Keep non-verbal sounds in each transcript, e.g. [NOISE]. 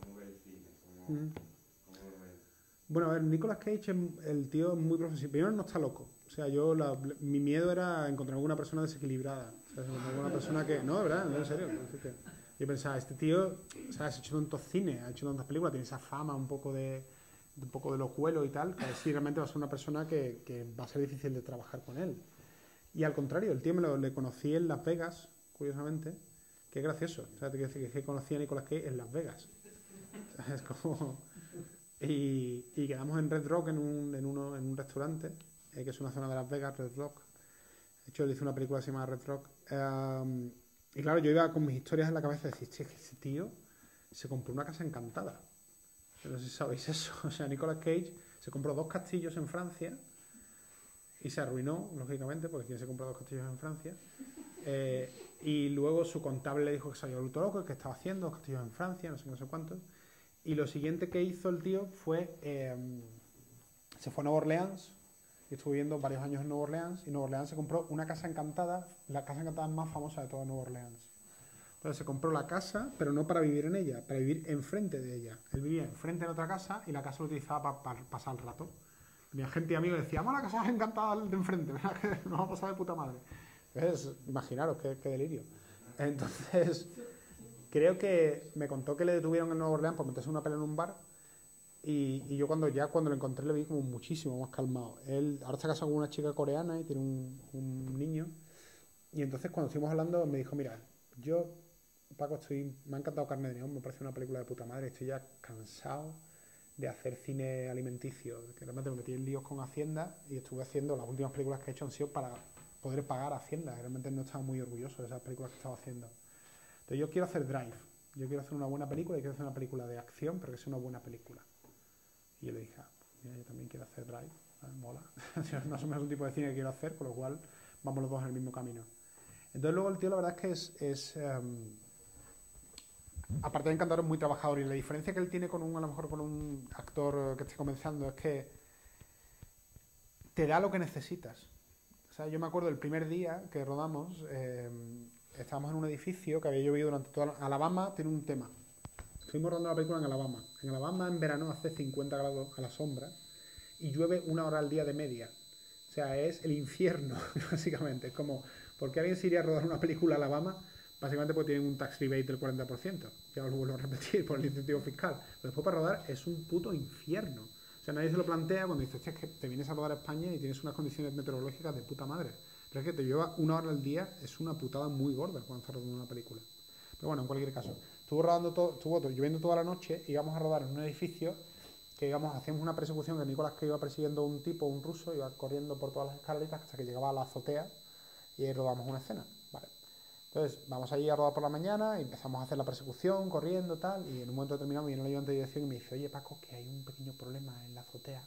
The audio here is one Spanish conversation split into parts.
¿cómo ve el cine? Bueno, a ver, Nicolas Cage, el tío es muy profesional. Primero, no está loco. O sea, yo, la- mi miedo era encontrar alguna persona desequilibrada. O sea, encontrar alguna persona que. No, de verdad, no, en serio. Yo pensaba, este tío, sea, ha hecho tantos cines, ha hecho tantas películas, tiene esa fama un poco de, de un poco de locuelo y tal, que a ver si realmente va a ser una persona que, que va a ser difícil de trabajar con él. Y al contrario, el tío me lo le conocí en Las Vegas, curiosamente, es gracioso. O sea, te quiero decir que, conocí a Nicolas Cage en Las Vegas. [LAUGHS] Es como. Y, y quedamos en Red Rock en un, en uno, en un restaurante, eh, que es una zona de Las Vegas, Red Rock. De hecho, él hizo una película que se llama Red Rock. Y claro, yo iba con mis historias en la cabeza y decir, "Che, es que ese tío se compró una casa encantada. No sé si sabéis eso. [LAUGHS] O sea, Nicolas Cage se compró dos castillos en Francia y se arruinó, lógicamente, porque ¿quién se compra dos castillos en Francia? Eh, y luego su contable le dijo que se había vuelto loco, que estaba haciendo dos castillos en Francia, no sé no sé cuántos. Y lo siguiente que hizo el tío fue, eh, se fue a Nueva Orleans y estuvo viviendo varios años en Nueva Orleans y Nueva Orleans se compró una casa encantada, la casa encantada más famosa de toda Nueva Orleans. Entonces se compró la casa, pero no para vivir en ella, para vivir enfrente de ella. Él vivía enfrente de otra casa y la casa lo utilizaba para pasar el rato. Tenía gente y amigos que decían, vamos a la casa encantada de enfrente, [LAUGHS] ¿verdad? que nos va a pasar de puta madre. Imaginaros qué, delirio. Entonces, creo que me contó que le detuvieron en Nueva Orleans por meterse una pelea en un bar y, yo cuando ya cuando lo encontré le vi como muchísimo más calmado. Él ahora está casado con una chica coreana y tiene un, un niño. Y entonces cuando estuvimos hablando me dijo, mira, yo, Paco, estoy, me ha encantado Carne de Neón, me parece una película de puta madre, estoy ya cansado de hacer cine alimenticio, que realmente me metí en líos con Hacienda y estuve haciendo, las últimas películas que he hecho han sido para poder pagar Hacienda, realmente no estaba muy orgulloso de esas películas que estaba haciendo. Entonces yo quiero hacer Drive, yo quiero hacer una buena película y quiero hacer una película de acción, pero que sea una buena película. Y yo le dije, ah, pues mira, yo también quiero hacer Drive, mola. [LAUGHS] más o menos un tipo de cine que quiero hacer, con lo cual vamos los dos en el mismo camino. Entonces luego el tío la verdad es que es, es em, aparte de encantador, es muy trabajador y la diferencia que él tiene con un, a lo mejor con un actor que esté comenzando es que te da lo que necesitas. Sea, yo me acuerdo el primer día que rodamos, eh, estábamos en un edificio que había llovido durante toda la... Alabama tiene un tema. Estuvimos rodando la película en Alabama. En Alabama en verano hace 50 grados a la sombra y llueve una hora al día de media. O sea, es el infierno, [LAUGHS] básicamente. Es como, ¿por qué alguien se iría a rodar una película a Alabama? Básicamente porque tienen un tax rebate del 40%. Ya os lo vuelvo a repetir por el incentivo fiscal. Pero después para rodar es un puto infierno. Sea, nadie se lo plantea cuando dices, "Hostia, es que te vienes a rodar a España y tienes unas condiciones meteorológicas de puta madre. Pero es que te lleva una hora al día, es una putada muy gorda cuando estás rodando una película. Pero bueno, en cualquier caso, estuvo rodando todo, estuvo lloviendo toda la noche, íbamos a rodar en un edificio que íbamos, hacíamos una persecución de Nicolás que iba persiguiendo a un tipo, un ruso, iba corriendo por todas las escaleritas hasta que llegaba a la azotea y ahí rodamos una escena. Entonces, vamos allí a rodar por la mañana y empezamos a hacer la persecución, corriendo, tal, y en un momento determinado viene el ayudante de dirección y me dice, oye Paco, que hay un pequeño problema en la azotea.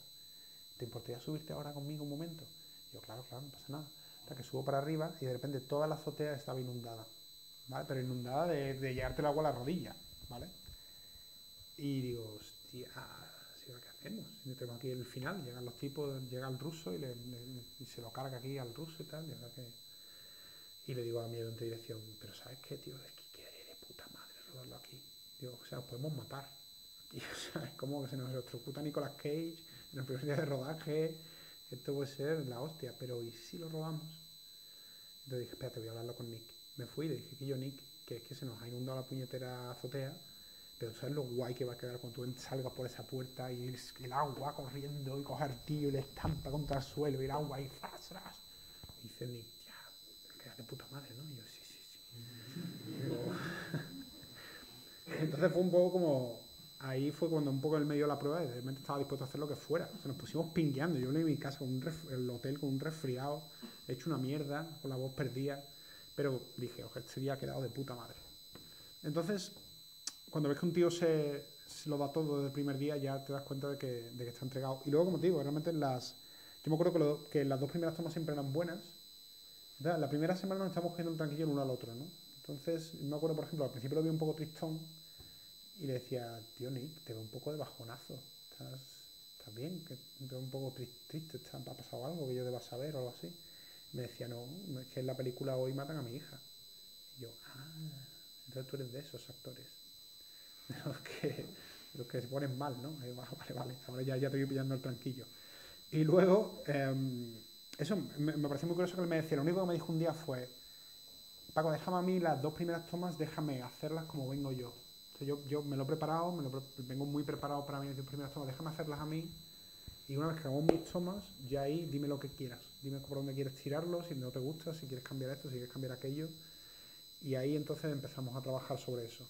¿Te importaría subirte ahora conmigo un momento? Y yo, claro, claro, no pasa nada. Hasta que subo para arriba y de repente toda la azotea estaba inundada. ¿Vale? Pero inundada de, de llegarte el agua a la rodilla, ¿vale? Y digo, hostia, ¿sí ahora qué hacemos? Si tenemos aquí el final, llegan los tipos, llega el ruso y, le- y se lo carga aquí al ruso y tal, y ahora que... Y le digo a mi ayudante de dirección, pero ¿sabes qué, tío? Es que quedaría de puta madre rodarlo aquí. Digo, o sea, nos podemos matar. [LAUGHS] Y, o sea, es como que se nos electrocuta Nicolas Cage en el primer día de rodaje. Esto puede ser la hostia, pero ¿y si lo rodamos? Entonces dije, espérate, voy a hablarlo con Nick. Me fui y dije que yo, Nick, que es que se nos ha inundado la puñetera azotea, pero ¿sabes lo guay que va a quedar cuando tú salgas por esa puerta y el, agua corriendo y coger tío y le estampa contra el suelo y el agua y fras, fras? Dice Nick, de puta madre, ¿no? Y yo, sí, sí, sí. [LAUGHS] Entonces fue un poco como. Ahí fue cuando un poco él me dio la prueba y de repente estaba dispuesto a hacer lo que fuera. O sea, nos pusimos pingueando. Yo en mi casa, con un ref- el hotel con un resfriado, hecho una mierda, con la voz perdida. Pero dije, oye, este día ha quedado de puta madre. Entonces, cuando ves que un tío se, se lo da todo desde el primer día, ya te das cuenta de que, de que está entregado. Y luego, como te digo, realmente en las. Yo me acuerdo que, lo- que las dos primeras tomas siempre eran buenas. La primera semana nos estamos cogiendo un tranquillo el uno al otro, ¿no? Entonces, me acuerdo, por ejemplo, al principio lo vi un poco tristón y le decía, tío Nick, te veo un poco de bajonazo. ¿Estás, estás bien? Te veo un poco tri- triste, ¿Está- ¿ha pasado algo que yo deba saber o algo así? Me decía, no, es que en la película hoy matan a mi hija. Y yo, ah, entonces tú eres de esos actores. de [LAUGHS] los que, los que se ponen mal, ¿no? Eh, va, vale, vale, ahora ya, ya te voy pillando el tranquillo. Y luego, em, eso me, me pareció muy curioso que él me decía, lo único que me dijo un día fue, Paco, déjame a mí las dos primeras tomas, déjame hacerlas como vengo yo. Yo, yo me lo he preparado, vengo muy preparado para mis dos primeras tomas, déjame hacerlas a mí. Y una vez que hagamos mis tomas, ya ahí dime lo que quieras. Dime por dónde quieres tirarlo, si no te gusta, si quieres cambiar esto, si quieres cambiar aquello. Y ahí entonces empezamos a trabajar sobre eso.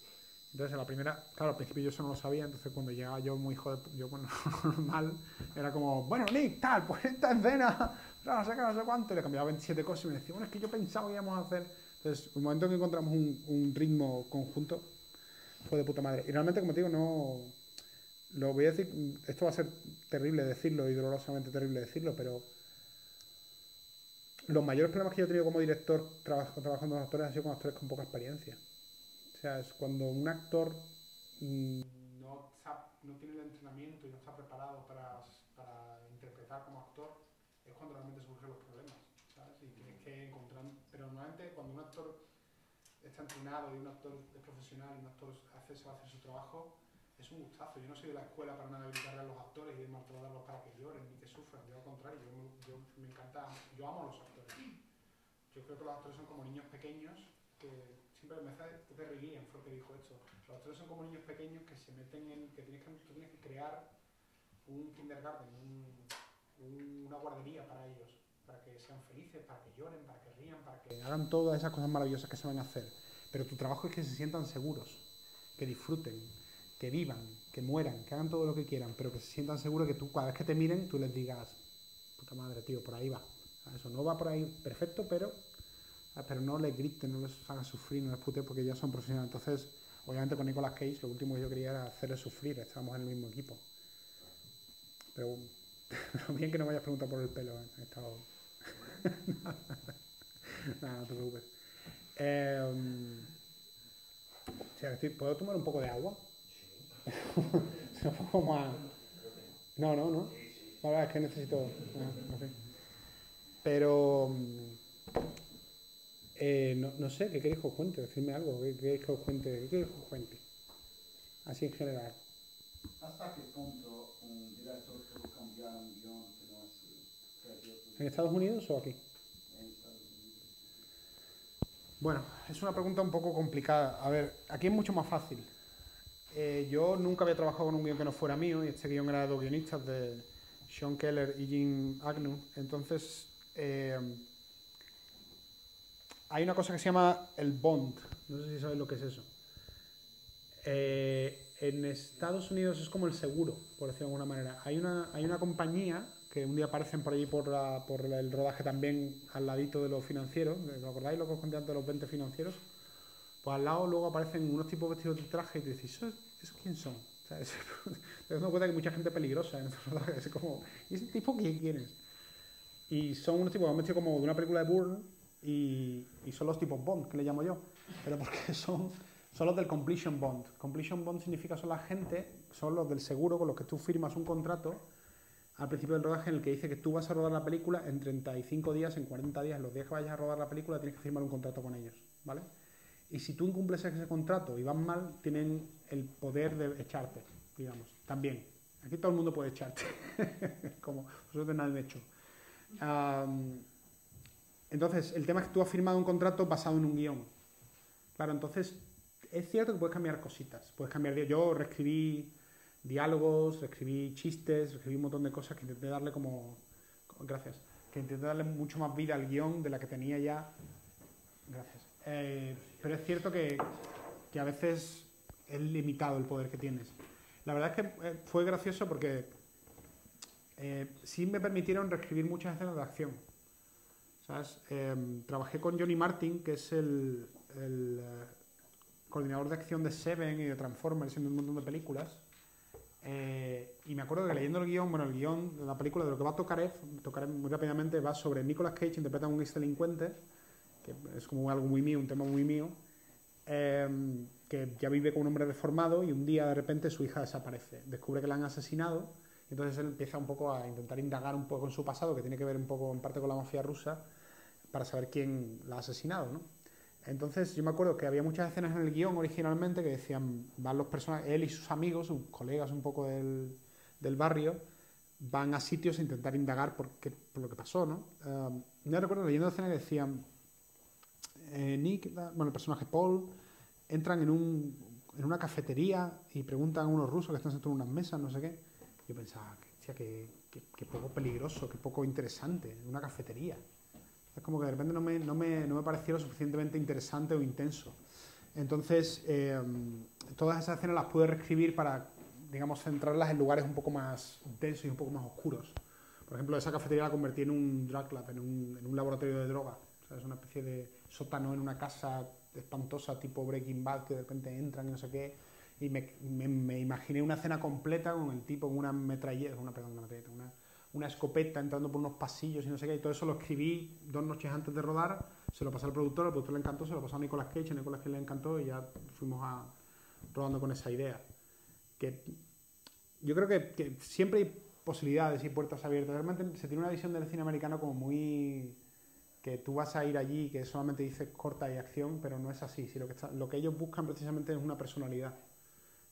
Entonces, en la primera, claro, al principio yo eso no lo sabía, entonces cuando llegaba yo muy hijo de, yo bueno, [LAUGHS] normal, era como, bueno, Nick, tal, pues esta escena, no sé qué, no sé cuánto, y le cambiaba 27 cosas y me decía, bueno, es que yo pensaba que íbamos a hacer. Entonces, un momento en que encontramos un, ritmo conjunto, fue de puta madre. Y realmente, como te digo, no. Lo voy a decir, esto va a ser terrible decirlo y dolorosamente terrible decirlo, pero los mayores problemas que yo he tenido como director trabajando con actores han sido con actores con poca experiencia. O sea, es cuando un actor mm, no, tiene el entrenamiento y no está preparado para, para interpretar como actor, es cuando realmente surgen los problemas. ¿sabes? Y que encontrar. Pero normalmente cuando un actor está entrenado y un actor es profesional un actor hace, sabe hacer su trabajo, es un gustazo. Yo no soy de la escuela para nada de a los actores y de maltratarlos para que lloren ni que sufran. Yo al contrario, yo, yo me encanta, yo amo a los actores. Yo creo que los actores son como niños pequeños que siempre me hace de Gilliam fue el que dijo esto. Los actores son como niños pequeños que se meten en, que tienes que, tienes que crear un kindergarten, un- una guardería para ellos, para que sean felices, para que lloren, para que rían, para que hagan todas esas cosas maravillosas que saben hacer. Pero tu trabajo es que se sientan seguros, que disfruten, que vivan, que mueran, que hagan todo lo que quieran, pero que se sientan seguros que tú cada vez que te miren tú les digas, puta madre, tío, por ahí va. Eso no va por ahí perfecto, pero, ah, pero no les griten, no les hagan sufrir, no les pute porque ya son profesionales. Entonces, obviamente con Nicolas Cage lo último que yo quería era hacerles sufrir, estábamos en el mismo equipo. Pero [LAUGHS] bien que no me hayas preguntado por el pelo, ¿eh? he estado... [LAUGHS] Nada, no te preocupes. Eh, ¿Puedo tomar un poco de agua? [LAUGHS] un poco más... No, no, no. Verdad es que necesito... ah. Pero... mm, eh, no, no sé, ¿qué queréis que os cuente? Decidme algo, ¿qué queréis que os cuente? ¿Qué queréis que os cuente? Así en general. ¿Hasta qué punto ¿En Estados Unidos o aquí? Bueno, es una pregunta un poco complicada. A ver, aquí es mucho más fácil. Eh, yo nunca había trabajado con un guion que no fuera mío, y este guion era de dos guionistas, de Sean Keller y Jim Agnew. Entonces, eh, hay una cosa que se llama el bond. No sé si sabéis lo que es eso. Eh, en Estados Unidos es como el seguro, por decirlo de alguna manera. Hay una, hay una compañía que un día aparecen por allí por, la- por el rodaje también al ladito de los financieros. ¿Os acordáis lo que os conté antes de los 20 financieros? Pues al lado luego aparecen unos tipos vestidos de traje y te dices, ¿esos, esos quién son? O sea, [LAUGHS] te das cuenta que hay mucha gente peligrosa en estos rodajes. Es como, ¿y ese tipo quién, es? Y son unos tipos han vestido como de una película de Bourne y, y son los tipos Bond, que le llamo yo. Pero porque [LAUGHS] son, son los del Completion Bond. Completion Bond significa son la gente, son los del seguro con los que tú firmas un contrato al principio del rodaje en el que dice que tú vas a rodar la película en 35 días, en 40 días, los días que vayas a rodar la película tienes que firmar un contrato con ellos, ¿vale? Y si tú incumples ese contrato y vas mal, tienen el poder de echarte, digamos, también. Aquí todo el mundo puede echarte, [LAUGHS] como vosotros nadie me hecho. Entonces, el tema es que tú has firmado un contrato basado en un guion. Claro, entonces, es cierto que puedes cambiar cositas. Puedes cambiar. Yo reescribí diálogos, reescribí chistes, reescribí un montón de cosas que intenté darle como. Gracias. Que intenté darle mucho más vida al guion de la que tenía ya. Gracias. Eh, pero es cierto que, que a veces es limitado el poder que tienes. La verdad es que eh, fue gracioso porque eh, sí me permitieron reescribir muchas escenas de acción. ¿Sabes? Eh, trabajé con Johnny Martin, que es el, coordinador de acción de Seven y de Transformers y de un montón de películas. Eh, y me acuerdo que leyendo el guion, bueno, el guion de la película de lo que va a tocar tocaré muy rápidamente, va sobre Nicolas Cage interpreta a un ex delincuente, que es como algo muy mío, un tema muy mío, eh, que ya vive con un hombre deformado y un día de repente su hija desaparece. Descubre que la han asesinado entonces él empieza un poco a intentar indagar un poco en su pasado, que tiene que ver un poco en parte con la mafia rusa, para saber quién la ha asesinado, ¿no? Entonces yo me acuerdo que había muchas escenas en el guion originalmente que decían, van los personajes, él y sus amigos, sus colegas un poco del, del barrio, van a sitios a intentar indagar por, qué, por lo que pasó, ¿no? Um, yo recuerdo leyendo escenas que decían, eh, Nick, bueno, el personaje Paul, entran en, un, en una cafetería y preguntan a unos rusos que están sentados en unas mesas, no sé qué. Yo pensaba, que, que, que, que poco peligroso, que poco interesante, una cafetería. Es como que de repente no me, no me, no me pareció lo suficientemente interesante o intenso. Entonces, eh, todas esas escenas las pude reescribir para, digamos, centrarlas en lugares un poco más densos y un poco más oscuros. Por ejemplo, esa cafetería la convertí en un drug lab, en un, en un laboratorio de droga. Es una especie de sótano en una casa espantosa tipo Breaking Bad que de repente entran y no sé qué. Y me, me, me imaginé una escena completa con el tipo en una metralleta, una, perdón, una metralleta, una, una escopeta entrando por unos pasillos y no sé qué, y todo eso lo escribí dos noches antes de rodar, se lo pasé al productor, al productor le encantó, se lo pasó a Nicolas Cage, a Nicolas Cage le encantó y ya fuimos a, rodando con esa idea. Que yo creo que, siempre hay posibilidades y puertas abiertas. Realmente se tiene una visión del cine americano como muy que tú vas a ir allí que solamente dices corta y acción, pero no es así. Si lo, que lo que ellos buscan precisamente es una personalidad.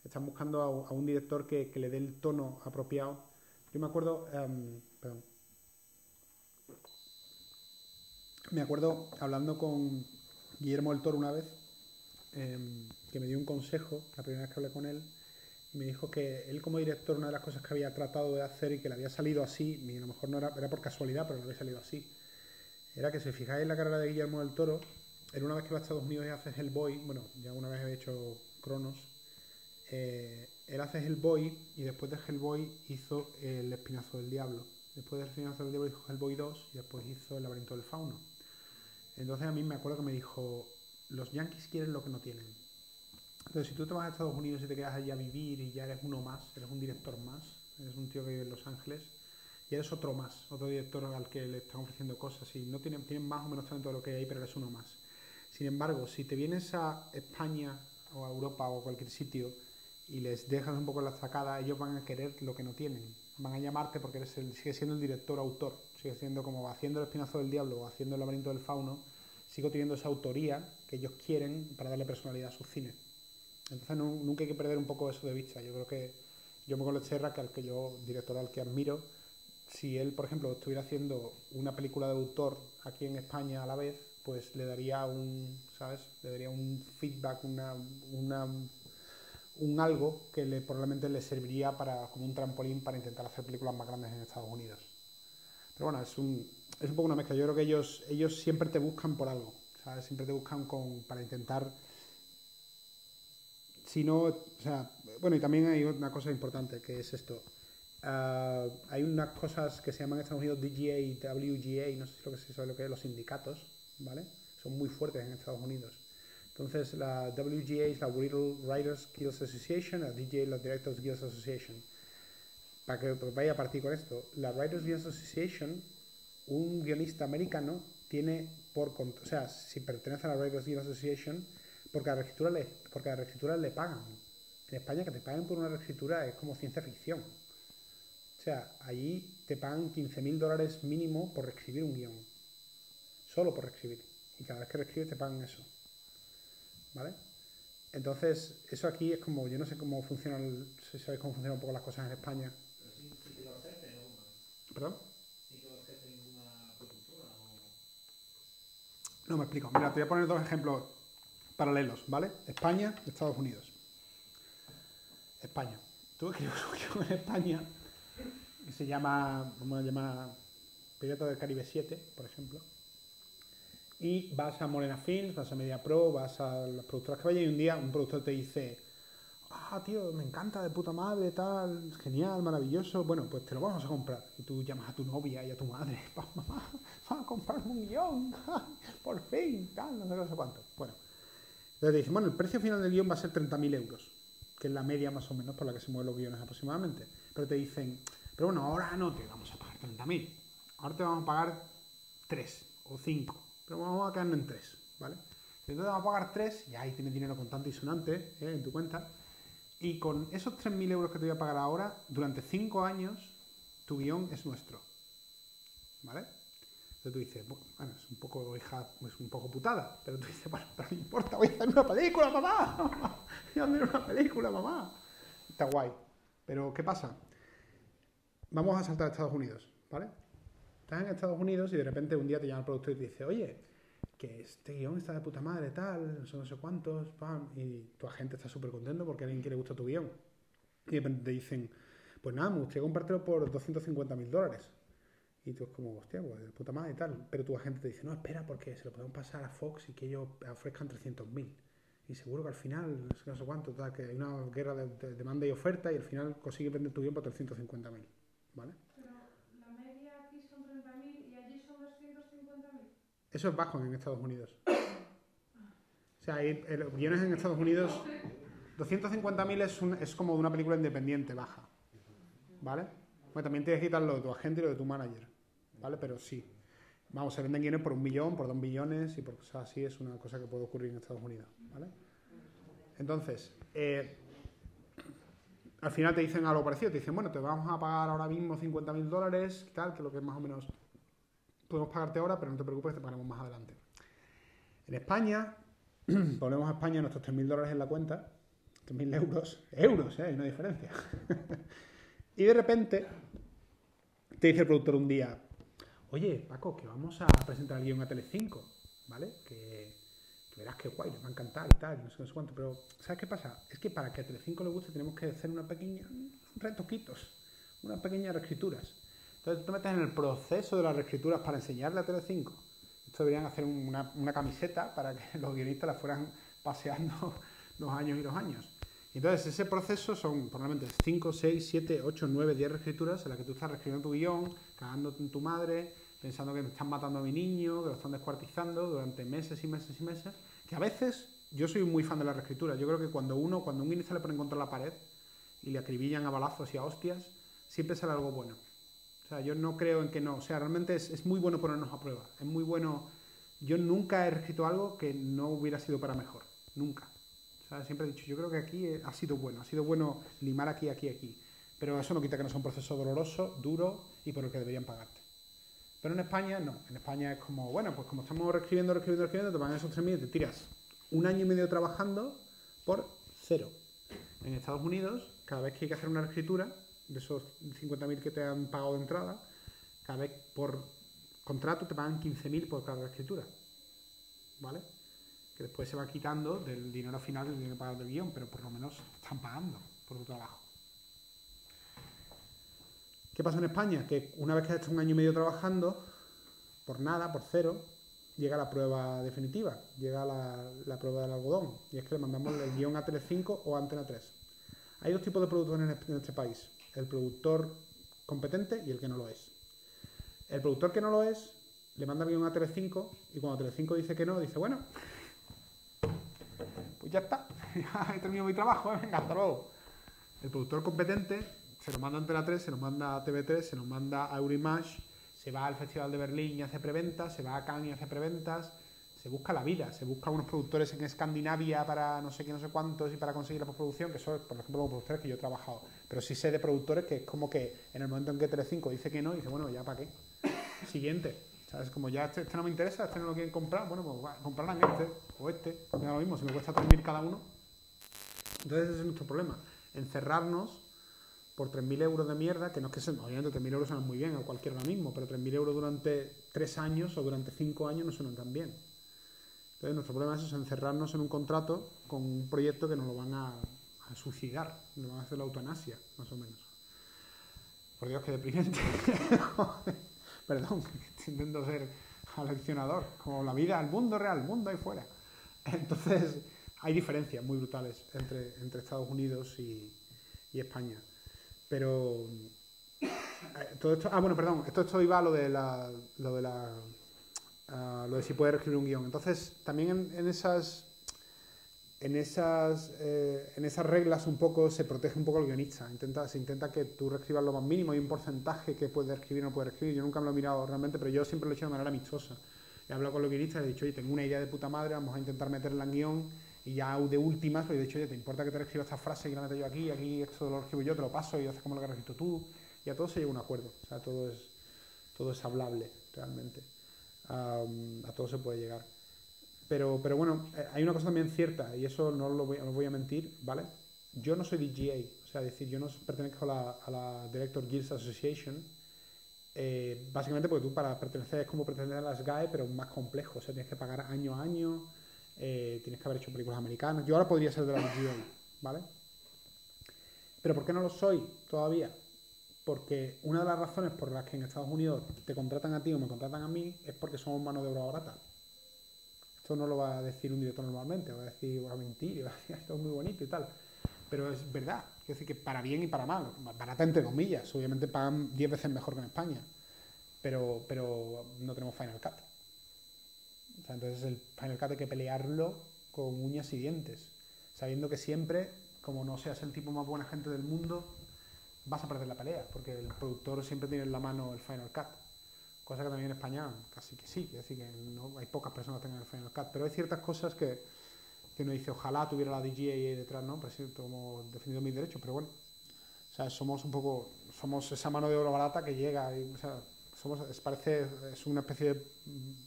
Están buscando a, a un director que, que, le dé el tono apropiado. Yo me acuerdo, um, perdón, me acuerdo hablando con Guillermo del Toro una vez, eh, que me dio un consejo, la primera vez que hablé con él, y me dijo que él como director una de las cosas que había tratado de hacer y que le había salido así, y a lo mejor no era, era por casualidad, pero le había salido así, era que si fijáis en la carrera de Guillermo del Toro, él una vez que va a Estados Unidos y hace Hellboy, bueno, ya una vez he hecho Cronos, eh, él hace Hellboy y después de Hellboy hizo El Espinazo del Diablo. Después del Espinazo del Diablo hizo Hellboy 2 y después hizo El Laberinto del Fauno. Entonces a mí me acuerdo que me dijo, los yankees quieren lo que no tienen. Entonces si tú te vas a Estados Unidos y te quedas allí a vivir y ya eres uno más, eres un director más, eres un tío que vive en Los Ángeles, y eres otro más, otro director al que le están ofreciendo cosas y no tienen, tienen más o menos talento de lo que hay pero eres uno más. Sin embargo, si te vienes a España o a Europa o a cualquier sitio y les dejas un poco la sacada, ellos van a querer lo que no tienen. Van a llamarte porque eres el, sigue siendo el director autor, sigue siendo como haciendo el espinazo del diablo o haciendo el laberinto del fauno, sigo teniendo esa autoría que ellos quieren para darle personalidad a sus cines. Entonces nunca hay que perder un poco eso de vista. Yo creo que yo me con Serra, que al que yo, director al que admiro, si él, por ejemplo, estuviera haciendo una película de autor aquí en España a la vez, pues le daría un, ¿sabes? Le daría un feedback, una, una un algo que le, probablemente le serviría para, como un trampolín para intentar hacer películas más grandes en Estados Unidos. Pero bueno, es un, es un poco una mezcla. Yo creo que ellos, ellos siempre te buscan por algo, ¿sabes? Siempre te buscan con, para intentar... Si no, o sea, bueno, y también hay una cosa importante que es esto. Uh, hay unas cosas que se llaman en Estados Unidos DGA y WGA, no sé si lo que se sabe lo que es, los sindicatos, ¿vale? Son muy fuertes en Estados Unidos. Entonces, la WGA es la World Writers Guilds Association, la es la Directors Guilds Association. Para que vaya a partir con esto, la Writers Guilds Association, un guionista americano tiene por o sea, si pertenece a la Writers Guilds Association, por cada reescritura le, por cada reescritura le pagan. En España que te paguen por una reescritura es como ciencia ficción. O sea, allí te pagan 15.000 dólares mínimo por reescribir un guion. Solo por reescribir. Y cada vez que reescribes te pagan eso. ¿Vale? Entonces, eso aquí es como, yo no sé cómo funcionan, si sabéis cómo funcionan un poco las cosas en España. Pero sí, sí que lo una. ¿Perdón? Sí que lo acepta en una productora o. No me explico. Mira, te voy a poner dos ejemplos paralelos, ¿vale? España, Estados Unidos. España. Tuve [LAUGHS] que un en España que se llama, vamos a llamar Pirata del Caribe 7, por ejemplo. Y vas a Morena Films, vas a Media Pro, vas a las productoras que vayan y un día un productor te dice, ah, tío, me encanta de puta madre, tal, genial, maravilloso, bueno, pues te lo vamos a comprar. Y tú llamas a tu novia y a tu madre, [LAUGHS] mamá, va a comprar un guion, [LAUGHS] por fin, tal, no sé, no sé cuánto. Bueno, entonces te dicen, bueno, el precio final del guion va a ser 30.000 euros, que es la media más o menos por la que se mueven los guiones aproximadamente. Pero te dicen, pero bueno, ahora no te vamos a pagar 30.000, ahora te vamos a pagar 3 o 5 pero vamos a quedarnos en 3, ¿vale? Entonces vamos a pagar 3 y ahí tienes dinero contante y sonante ¿eh? en tu cuenta. Y con esos 3.000 euros que te voy a pagar ahora, durante 5 años, tu guion es nuestro. ¿Vale? Entonces tú dices, "Bu- bueno, es un poco hija, es un poco putada, pero tú dices, bueno, pero no importa, voy a hacer una película, mamá. [LAUGHS] Voy a hacer una película, mamá. Está guay. Pero, ¿qué pasa? Vamos a saltar a Estados Unidos, ¿vale? Estás en Estados Unidos y de repente un día te llama el productor y te dice, oye, que este guion está de puta madre, tal, no sé, no sé cuántos, pam, y tu agente está súper contento porque a alguien que le gusta tu guion. Y de repente te dicen, pues nada, me gustaría comprártelo por 250 mil dólares. Y tú es como, hostia, pues de puta madre y tal. Pero tu agente te dice, no, espera, porque se lo podemos pasar a Fox y que ellos ofrezcan 300 mil. Y seguro que al final, no sé, no sé cuánto, tal, que hay una guerra de, de demanda y oferta y al final consigue vender tu guion por 350 mil. ¿Vale? Pero la media aquí son 30.000 y allí son 250.000. Eso es bajo en Estados Unidos. O sea, hay, guiones en Estados Unidos, 250.000 es, un- es como una película independiente baja. ¿Vale? Bueno, también tienes que quitar lo de tu agente y lo de tu manager. ¿Vale? Pero sí. Vamos, se venden guiones por un millón, por dos millones y por cosas así. Es una cosa que puede ocurrir en Estados Unidos. ¿Vale? Entonces, eh, al final te dicen algo parecido. Te dicen, bueno, te vamos a pagar ahora mismo 50.000 dólares, tal, que es lo que es más o menos podemos pagarte ahora, pero no te preocupes, te pagaremos más adelante. En España, [CLEARS THROAT] volvemos a España, nuestros 3.000 dólares en la cuenta, 3.000 euros, euros, ¿eh? hay una diferencia. [LAUGHS] y de repente te dice el productor un día, oye, Paco, que vamos a presentar el guion a Telecinco, ¿vale? Que, verás que guay, les va a encantar y tal, no sé, no cuánto, pero ¿sabes qué pasa? Es que para que a Telecinco le guste tenemos que hacer una pequeña, retoquitos, unas pequeñas reescrituras. Entonces tú te metes en el proceso de las reescrituras para enseñarle a Telecinco. Esto deberían hacer una, una camiseta para que [LAUGHS] los guionistas la fueran paseando [LAUGHS] los años y los años. Entonces ese proceso son probablemente 5, 6, 7, 8, 9, 10 reescrituras en las que tú estás reescribiendo tu guion, cagándote en tu madre, pensando que me están matando a mi niño, que lo están descuartizando durante meses y meses y meses. Que a veces, yo soy muy fan de la reescritura. Yo creo que cuando uno, cuando un guionista le pone contra la pared y le acribillan a balazos y a hostias, siempre sale algo bueno. O sea, yo no creo en que no. O sea, realmente es, es muy bueno ponernos a prueba. Es muy bueno. Yo nunca he escrito algo que no hubiera sido para mejor. Nunca. O sea, siempre he dicho, yo creo que aquí eh, ha sido bueno. Ha sido bueno limar aquí, aquí, aquí. Pero eso no quita que no sea un proceso doloroso, duro y por el que deberían pagarte. Pero en España no. En España es como, bueno, pues como estamos reescribiendo, reescribiendo, reescribiendo, te pagan esos 3.000 y te tiras un año y medio trabajando por cero. En Estados Unidos, cada vez que hay que hacer una reescritura, de esos 50.000 que te han pagado de entrada, cada vez por contrato te pagan 15.000 por cada reescritura. ¿Vale? Que después se va quitando del dinero final del dinero pagas del guion, pero por lo menos están pagando por tu trabajo. ¿Qué pasa en España? Que una vez que has hecho un año y medio trabajando, por nada, por cero, llega la prueba definitiva, llega la, prueba del algodón. Y es que le mandamos el guion a Telecinco o a Antena 3. Hay dos tipos de este- en este país. El productor competente y el que no lo es. El productor que no lo es, le manda el guion a Telecinco y cuando Telecinco dice que no, dice, bueno, pues ya está, [LAUGHS] ya he terminado mi trabajo, ¿eh? venga, hasta luego. El productor competente se lo manda a Antena 3, se lo manda a TV3, se lo manda a Eurimash, se va al Festival de Berlín y hace preventas, se va a Cannes y hace preventas, se busca la vida, se busca unos productores en Escandinavia para no sé qué, no sé cuántos y para conseguir la postproducción, que son, por ejemplo, los productores que yo he trabajado. Pero sí sé de productores que es como que en el momento en que Telecinco dice que no, dice, bueno, ya para qué. Siguiente. ¿Sabes? Como ya este, este no me interesa, este no lo quieren comprar, bueno, pues comprarán este o este, me da lo mismo, si me cuesta 3.000 cada uno. Entonces ese es nuestro problema, encerrarnos por 3.000 euros de mierda, que no es que sean, obviamente 3.000 euros suenan muy bien a cualquier ahora mismo, pero 3.000 euros durante 3 años o durante 5 años no suenan tan bien. Entonces nuestro problema es eso, encerrarnos en un contrato con un proyecto que nos lo van a, a suicidar, nos van a hacer la eutanasia, más o menos. Por Dios, qué deprimente. [LAUGHS] Perdón, intento ser aleccionador, como la vida, el mundo real, el mundo ahí fuera. Entonces, hay diferencias muy brutales entre, Estados Unidos y, España. Pero eh, todo esto, ah, bueno, perdón, esto, esto iba a lo de la, lo de la, lo de si puedes escribir un guion. Entonces, también en, en esas, en esas, eh, en esas reglas un poco se protege un poco el guionista. Intenta, se intenta que tú reescribas lo más mínimo. Hay un porcentaje que puedes escribir o no puedes escribir. Yo nunca me lo he mirado realmente, pero yo siempre lo he hecho de manera amistosa. He hablado con los guionistas y he dicho, oye, tengo una idea de puta madre, vamos a intentar meterla en guion. Y ya de últimas, pues he dicho, oye, ¿te importa que te reescriba esta frase y la meto yo aquí? Aquí esto lo escribo yo, te lo paso y haces como lo que registro tú. Y a todo se llega un acuerdo. O sea, todo es, todo es hablable, realmente. Am, a todo se puede llegar. Pero, pero bueno, eh, hay una cosa también cierta, y eso no lo voy, a mentir, ¿vale? Yo no soy DGA, o sea, decir, yo no pertenezco a la, a la Director Guilds Association, eh, básicamente porque tú para pertenecer es como pertenecer a las GAE, pero más complejo, o sea, tienes que pagar año a año, eh, tienes que haber hecho películas americanas. Yo ahora podría ser de la DGA, ¿vale? Pero ¿por qué no lo soy todavía? Porque una de las razones por las que en Estados Unidos te contratan a ti o me contratan a mí es porque somos mano de obra barata. Esto no lo va a decir un director normalmente, va a decir, va a mentir, [LAUGHS] esto es muy bonito y tal. Pero es verdad, es decir, que para bien y para mal, barata entre comillas, obviamente pagan 10 veces mejor que en España, pero, pero no tenemos Final Cut. O sea, entonces el Final Cut hay que pelearlo con uñas y dientes, sabiendo que siempre, como no seas el tipo más buena gente del mundo, vas a perder la pelea, porque el productor siempre tiene en la mano el Final Cut. Cosa que también en España casi que sí, es decir, que no, hay pocas personas que tengan el Final Cut, pero hay ciertas cosas que, que uno dice, ojalá tuviera la DGA ahí detrás, ¿no? Pero sí, como defendido mis derechos, pero bueno, o sea, somos un poco, somos esa mano de obra barata que llega, y, o sea, somos, parece, es una especie de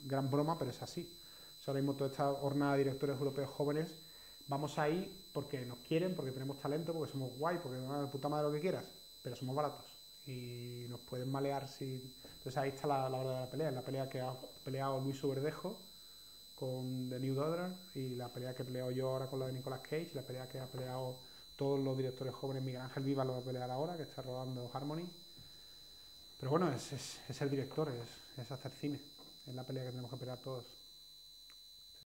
gran broma, pero es así. O sea, ahora mismo toda esta hornada de directores europeos jóvenes, vamos ahí porque nos quieren, porque tenemos talento, porque somos guay, porque no puta madre lo que quieras, pero somos baratos y nos pueden malear si... Entonces ahí está la, hora de la pelea, la pelea que ha peleado Luis Uberdejo con The New Daughter y la pelea que he peleado yo ahora con la de Nicolas Cage la pelea que ha peleado todos los directores jóvenes, Miguel Ángel Viva lo va a pelear ahora, que está rodando Harmony. Pero bueno, es, es, es ser director, es, es hacer cine, es la pelea que tenemos que pelear todos.